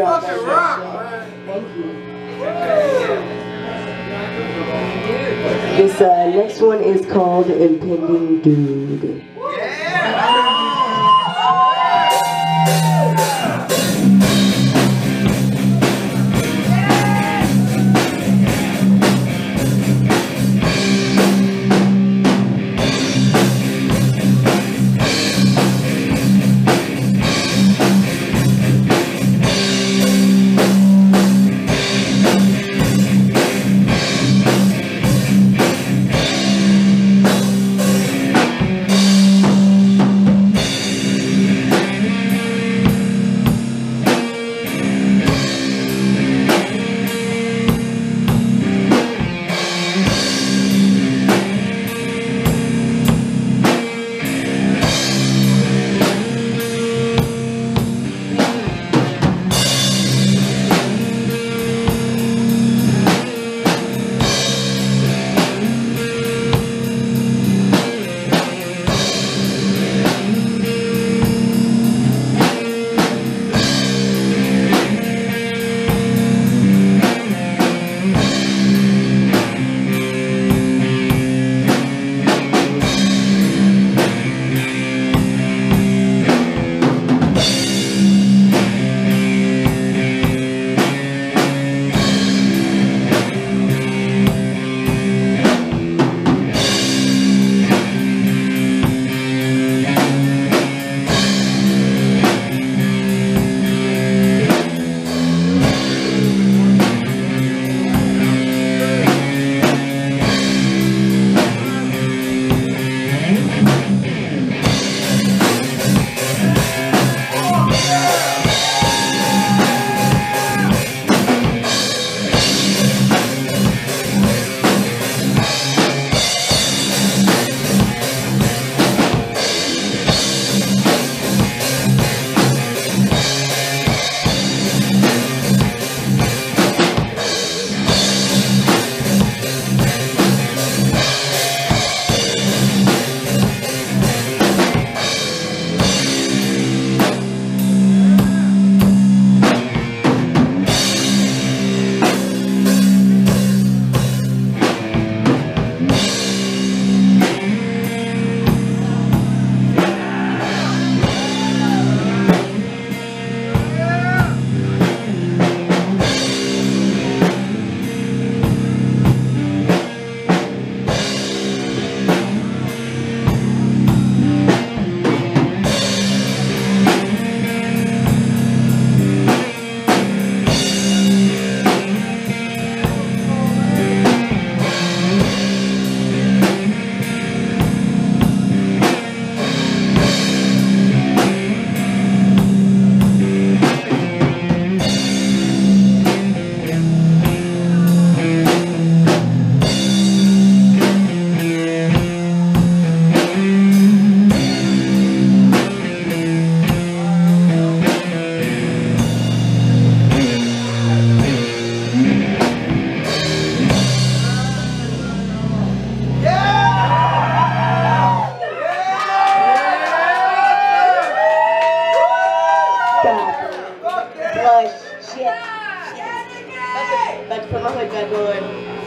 job. fucking rock, man. Thank you. This uh, next one is called Impending Dude. Blush. Shit. Shit. About to, about to put my hood back on.